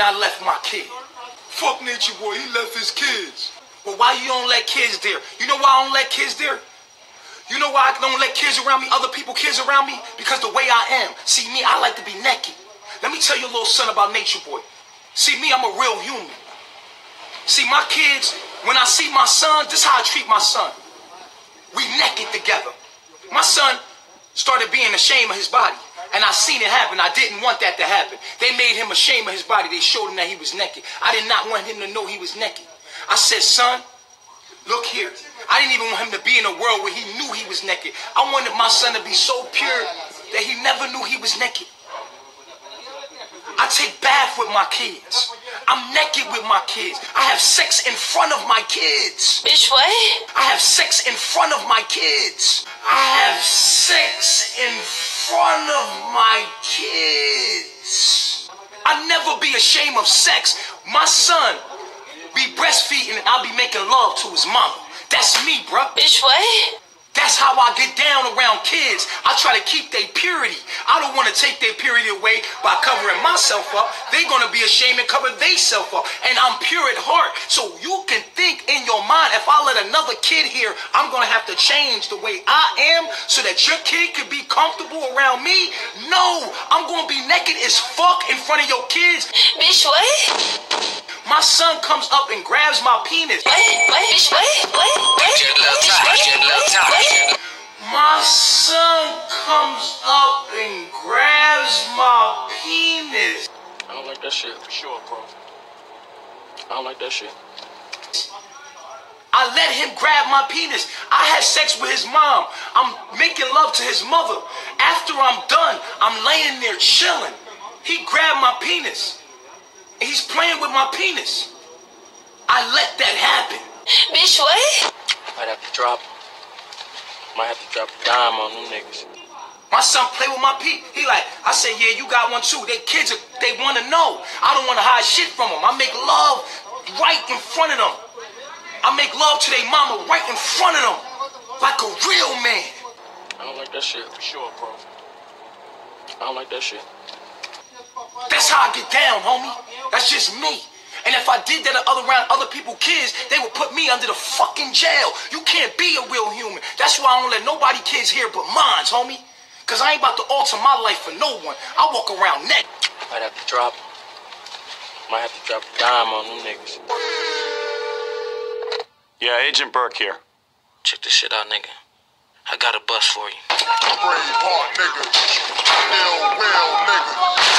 and I left my kid. Fuck Nature Boy, he left his kids. But why you don't let kids there? You know why I don't let kids there? You know why I don't let kids around me, other people, kids around me? Because the way I am. See me, I like to be naked. Let me tell you a little son about Nature Boy. See me, I'm a real human. See my kids, when I see my son, this is how I treat my son. We naked together. My son started being ashamed of his body. And I seen it happen. I didn't want that to happen. They made him ashamed of his body. They showed him that he was naked. I did not want him to know he was naked. I said, son, look here. I didn't even want him to be in a world where he knew he was naked. I wanted my son to be so pure that he never knew he was naked. I take bath with my kids. I'm naked with my kids. I have sex in front of my kids. Bitch, what? I have sex in front of my kids. I have sex in front of my kids. I never be ashamed of sex. My son be breastfeeding and I'll be making love to his mama. That's me, bruh. Bitch, what? That's how I get down around kids. I try to keep their purity. I don't want to take their purity away by covering myself up. They're going to be ashamed and cover themselves up. And I'm pure at heart. So let another kid here, I'm going to have to change the way I am so that your kid can be comfortable around me. No, I'm going to be naked as fuck in front of your kids. Bitch, what? My son comes up and grabs my penis. What? What? Bitch, what? What? What? Just a little time, just a little time. My son comes up and grabs my penis. I don't like that shit for sure, bro. I don't like that shit. I let him grab my penis. I had sex with his mom. I'm making love to his mother. After I'm done, I'm laying there chilling. He grabbed my penis. And he's playing with my penis. I let that happen. Bitch, what? Might have to drop. Might have to drop a dime on them niggas. My son play with my pee. He like, I say, yeah, you got one too. They kids, are, they want to know. I don't want to hide shit from them. I make love right in front of them. I make love to their mama right in front of them, like a real man. I don't like that shit for sure, bro. I don't like that shit. That's how I get down, homie. That's just me. And if I did that other around other people kids, they would put me under the fucking jail. You can't be a real human. That's why I don't let nobody kids here but mines, homie. Cause I ain't about to alter my life for no one. I walk around naked. Might have to drop. Might have to drop a dime on them niggas. Yeah, Agent Burke here. Check this shit out, nigga. I got a bus for you. Brave heart, nigga. Ill will, nigga.